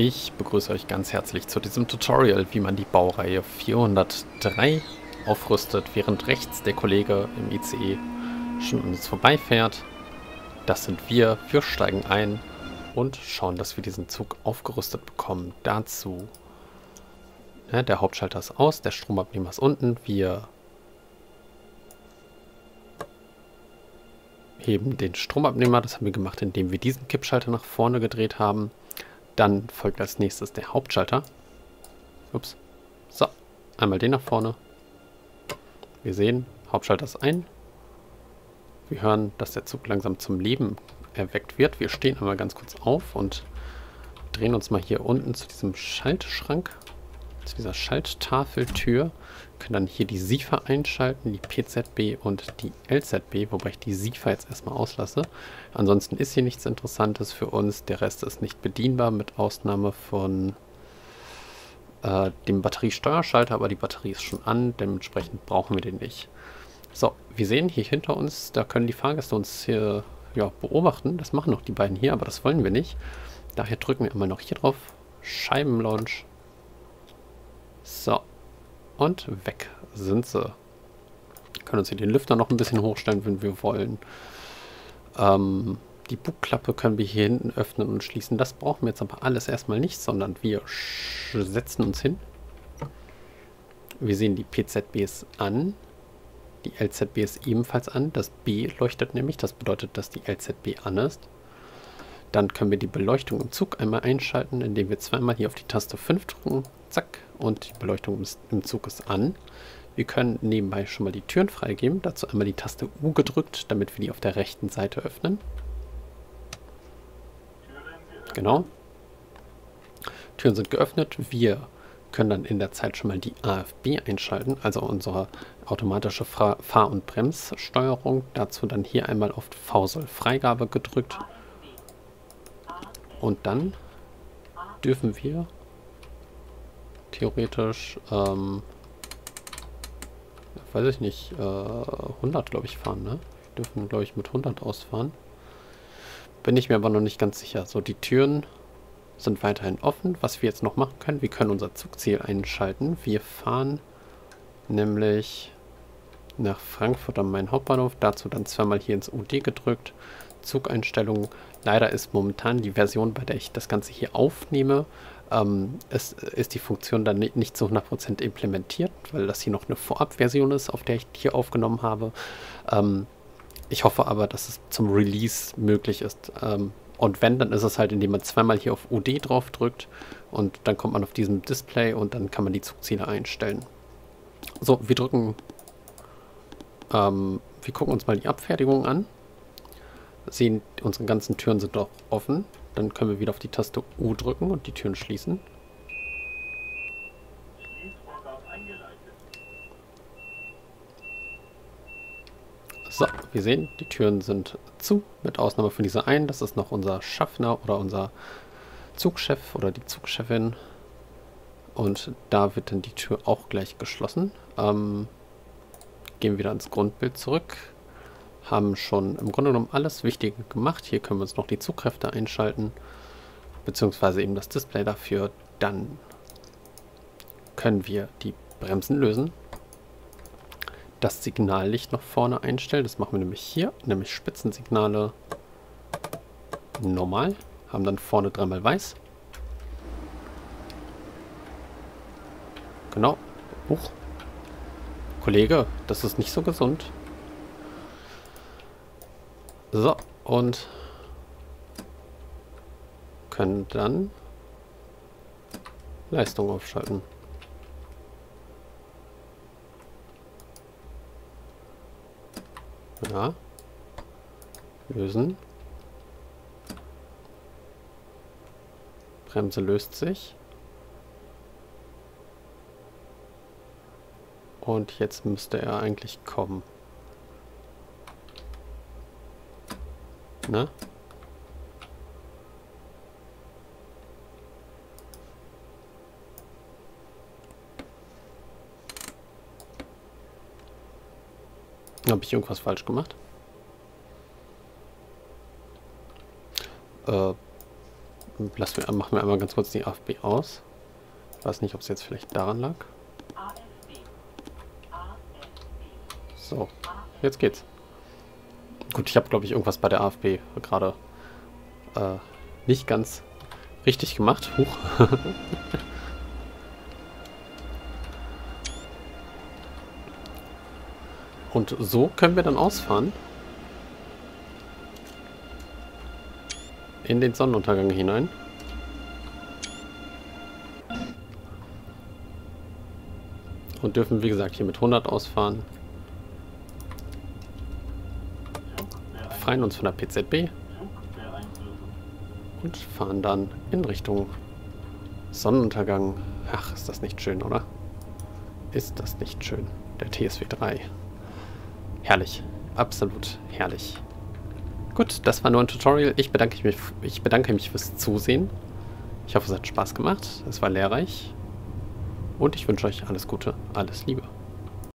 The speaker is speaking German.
Ich begrüße euch ganz herzlich zu diesem Tutorial, wie man die Baureihe 403 aufrüstet, während rechts der Kollege im ICE schon an uns vorbeifährt. Das sind wir, wir steigen ein und schauen, dass wir diesen Zug aufgerüstet bekommen. Dazu, ja, der Hauptschalter ist aus, der Stromabnehmer ist unten, wir heben den Stromabnehmer, das haben wir gemacht, indem wir diesen Kippschalter nach vorne gedreht haben. Dann folgt als nächstes der Hauptschalter. Ups. So, einmal den nach vorne. Wir sehen, Hauptschalter ist ein. Wir hören, dass der Zug langsam zum Leben erweckt wird. Wir stehen einmal ganz kurz auf und drehen uns mal hier unten zu diesem Schaltschrank, zu dieser Schalttafeltür. Können dann hier die SIFA einschalten, die PZB und die LZB, wobei ich die SIFA jetzt erstmal auslasse. Ansonsten ist hier nichts Interessantes für uns. Der Rest ist nicht bedienbar, mit Ausnahme von äh, dem Batteriesteuerschalter, aber die Batterie ist schon an, dementsprechend brauchen wir den nicht. So, wir sehen hier hinter uns, da können die Fahrgäste uns hier ja, beobachten. Das machen noch die beiden hier, aber das wollen wir nicht. Daher drücken wir immer noch hier drauf. Scheibenlaunch. So, und weg sind sie. Können uns hier den Lüfter noch ein bisschen hochstellen, wenn wir wollen. Ähm, die Bugklappe können wir hier hinten öffnen und schließen. Das brauchen wir jetzt aber alles erstmal nicht, sondern wir setzen uns hin. Wir sehen die PZB ist an. Die LZB ist ebenfalls an. Das B leuchtet nämlich. Das bedeutet, dass die LZB an ist. Dann können wir die Beleuchtung im Zug einmal einschalten, indem wir zweimal hier auf die Taste 5 drücken. Zack. Und die Beleuchtung im Zug ist an. Wir können nebenbei schon mal die Türen freigeben. Dazu einmal die Taste U gedrückt, damit wir die auf der rechten Seite öffnen. Genau. Türen sind geöffnet. Wir können dann in der Zeit schon mal die AFB einschalten, also unsere automatische Fahr- und Bremssteuerung. Dazu dann hier einmal auf V-Soll Freigabe gedrückt. Und dann dürfen wir theoretisch, ähm, weiß ich nicht, äh, 100 glaube ich fahren, ne? Wir dürfen glaube ich mit 100 ausfahren. Bin ich mir aber noch nicht ganz sicher. So, die Türen sind weiterhin offen. Was wir jetzt noch machen können, wir können unser Zugziel einschalten. Wir fahren nämlich nach Frankfurt am Main Hauptbahnhof. Dazu dann zweimal hier ins UD gedrückt. Zugeinstellungen. Leider ist momentan die Version, bei der ich das Ganze hier aufnehme, ähm, es ist die Funktion dann nicht zu 100% implementiert, weil das hier noch eine Vorabversion ist, auf der ich hier aufgenommen habe. Ähm, ich hoffe aber, dass es zum Release möglich ist. Ähm, und wenn, dann ist es halt, indem man zweimal hier auf UD drauf drückt und dann kommt man auf diesem Display und dann kann man die Zugziele einstellen. So, wir drücken, ähm, wir gucken uns mal die Abfertigung an. Sehen, unsere ganzen Türen sind doch offen. Dann können wir wieder auf die Taste U drücken und die Türen schließen. So, wir sehen, die Türen sind zu, mit Ausnahme von dieser einen. Das ist noch unser Schaffner oder unser Zugchef oder die Zugchefin. Und da wird dann die Tür auch gleich geschlossen. Ähm, gehen wieder ins Grundbild zurück. Haben schon im Grunde genommen alles Wichtige gemacht. Hier können wir uns noch die Zugkräfte einschalten. Beziehungsweise eben das Display dafür. Dann können wir die Bremsen lösen das Signallicht noch vorne einstellen. Das machen wir nämlich hier, nämlich Spitzensignale normal. Haben dann vorne dreimal weiß. Genau. Huch. Kollege, das ist nicht so gesund. So, und können dann Leistung aufschalten. Ja. Lösen. Bremse löst sich. Und jetzt müsste er eigentlich kommen. Ne? Habe ich irgendwas falsch gemacht? Äh, lassen wir, machen wir einmal ganz kurz die AFB aus. Ich weiß nicht, ob es jetzt vielleicht daran lag. So, jetzt geht's. Gut, ich habe, glaube ich, irgendwas bei der AFB gerade äh, nicht ganz richtig gemacht. Huch. Und so können wir dann ausfahren. In den Sonnenuntergang hinein. Und dürfen, wie gesagt, hier mit 100 ausfahren. Befreien uns von der PZB. Und fahren dann in Richtung Sonnenuntergang. Ach, ist das nicht schön, oder? Ist das nicht schön? Der TSW 3. Herrlich. Absolut herrlich. Gut, das war nur ein Tutorial. Ich bedanke mich, ich bedanke mich fürs Zusehen. Ich hoffe, es hat Spaß gemacht. Es war lehrreich. Und ich wünsche euch alles Gute, alles Liebe.